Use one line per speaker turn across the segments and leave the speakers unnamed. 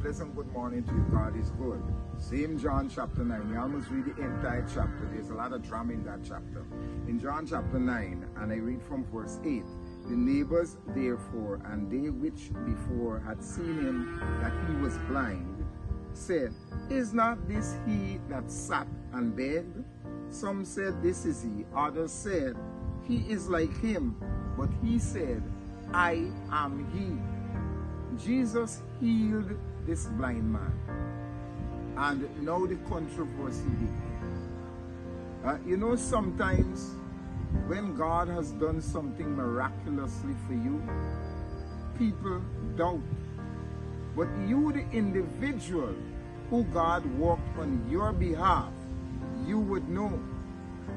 pleasant good morning to you. God is good. Same John chapter 9. We almost read the entire chapter. There's a lot of drama in that chapter. In John chapter 9, and I read from verse 8. The neighbors therefore, and they which before had seen him that he was blind, said, Is not this he that sat and begged? Some said, This is he. Others said, He is like him. But he said, I am he. Jesus healed this blind man. And now the controversy. Uh, you know, sometimes when God has done something miraculously for you, people doubt. But you, the individual who God worked on your behalf, you would know.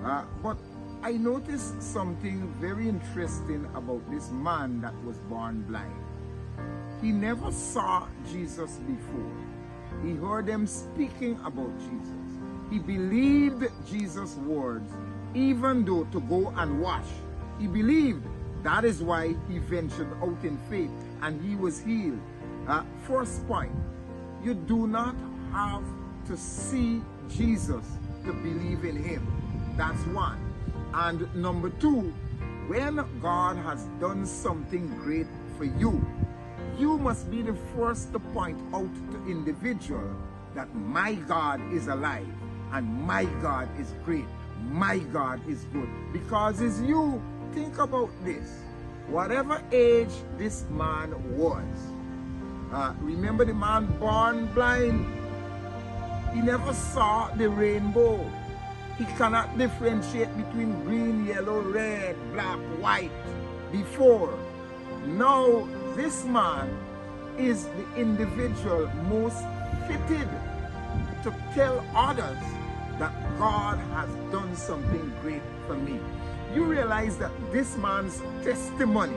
Uh, but I noticed something very interesting about this man that was born blind. He never saw Jesus before. He heard them speaking about Jesus. He believed Jesus' words, even though to go and wash. He believed. That is why he ventured out in faith and he was healed. Uh, first point, you do not have to see Jesus to believe in him. That's one. And number two, when God has done something great for you, you must be the first to point out to individual that my God is alive and my God is great. My God is good. Because it's you. Think about this. Whatever age this man was, uh, remember the man born blind? He never saw the rainbow. He cannot differentiate between green, yellow, red, black, white before. Now, this man is the individual most fitted to tell others that God has done something great for me. You realize that this man's testimony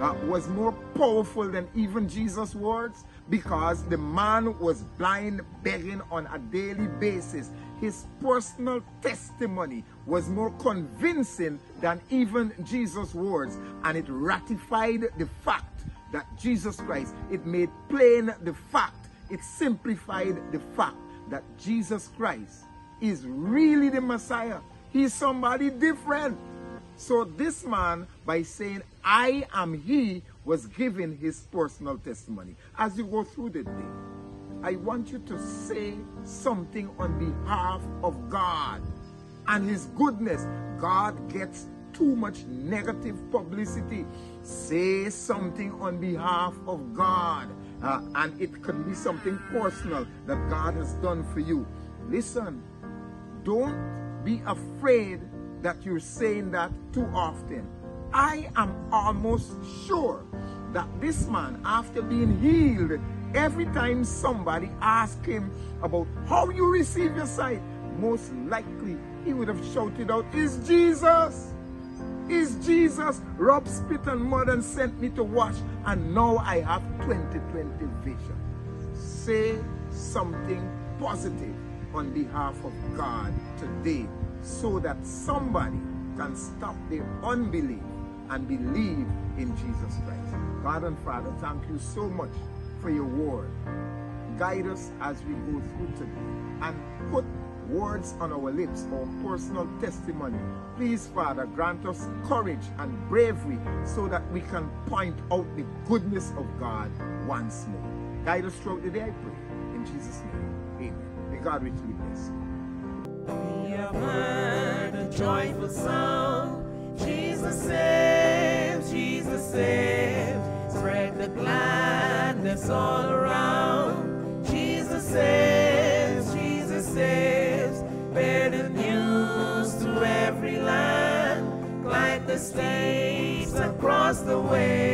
uh, was more powerful than even Jesus' words because the man was blind begging on a daily basis. His personal testimony was more convincing than even Jesus' words and it ratified the fact that Jesus Christ, it made plain the fact, it simplified the fact that Jesus Christ is really the Messiah. He's somebody different. So this man, by saying, I am he, was giving his personal testimony. As you go through the day, I want you to say something on behalf of God and his goodness. God gets too much negative publicity. Say something on behalf of God. Uh, and it could be something personal that God has done for you. Listen, don't be afraid that you're saying that too often. I am almost sure that this man, after being healed, every time somebody asked him about how you receive your sight, most likely he would have shouted out, Is Jesus? Is Jesus? Rob spit and mud and sent me to wash, and now I have 2020 vision. Say something positive on behalf of God today so that somebody can stop their unbelief and believe in Jesus Christ. God and Father, thank you so much for your word. Guide us as we go through today and put words on our lips, our personal testimony. Please, Father, grant us courage and bravery so that we can point out the goodness of God once more. Guide us throughout the day, I pray. In Jesus' name, amen. May God richly bless you.
We a joyful sound. Jesus saves, Jesus saves. Spread the gladness all around. News